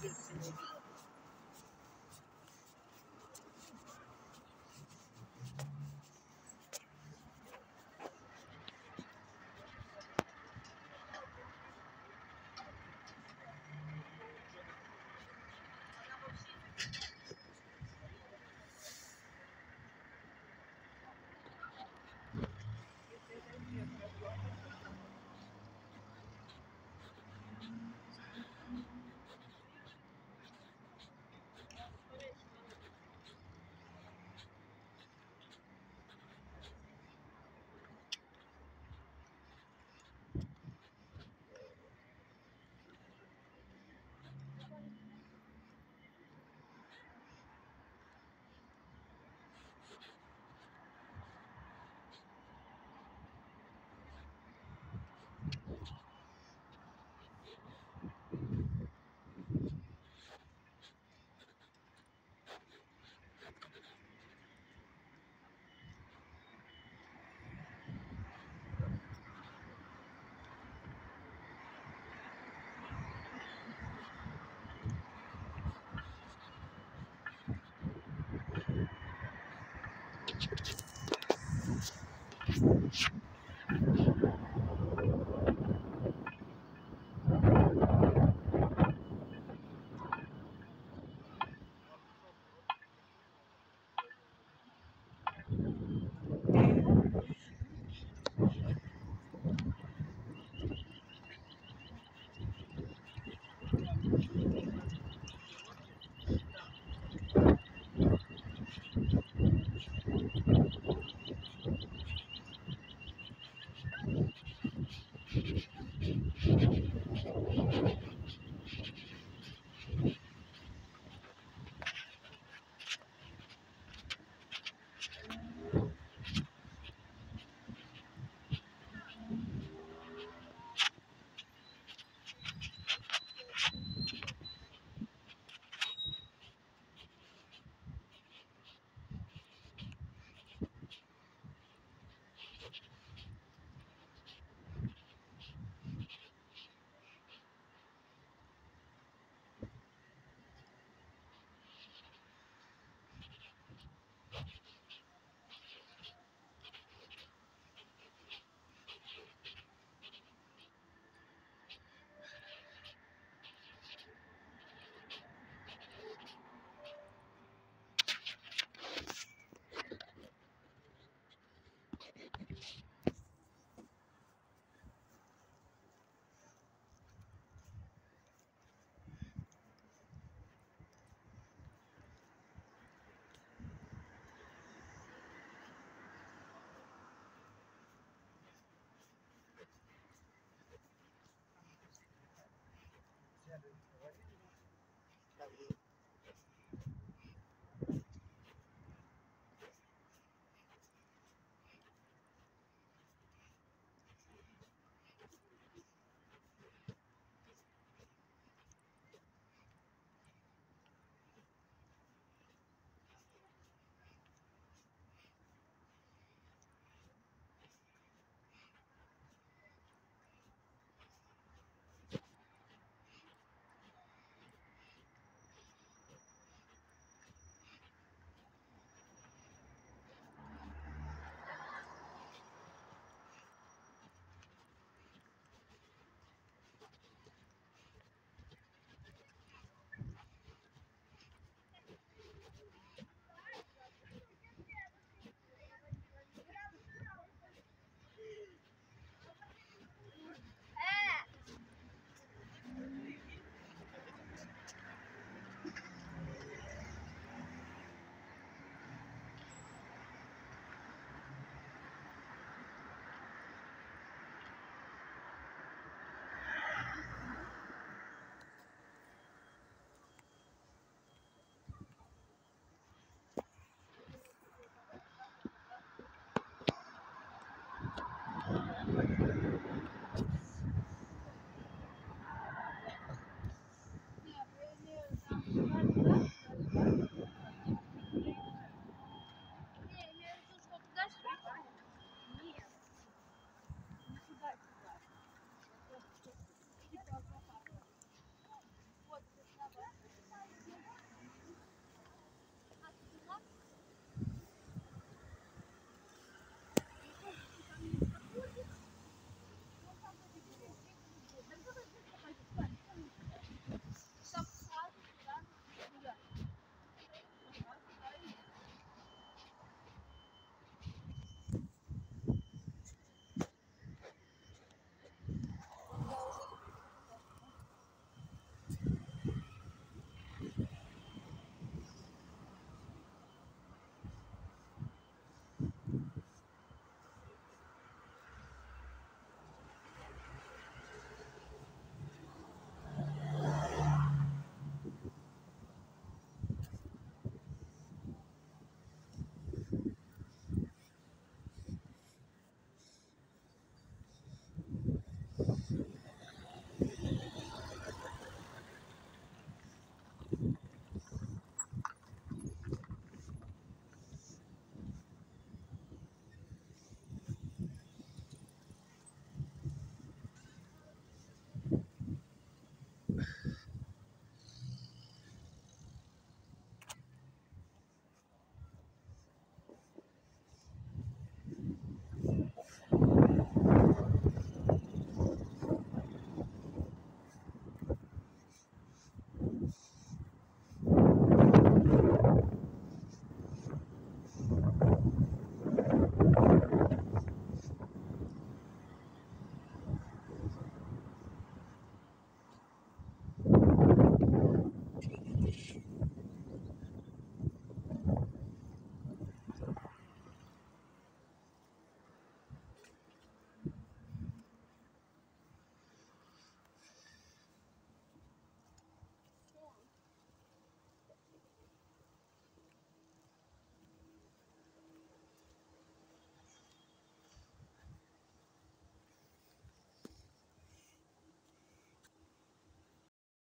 Deus. la Hast du noch?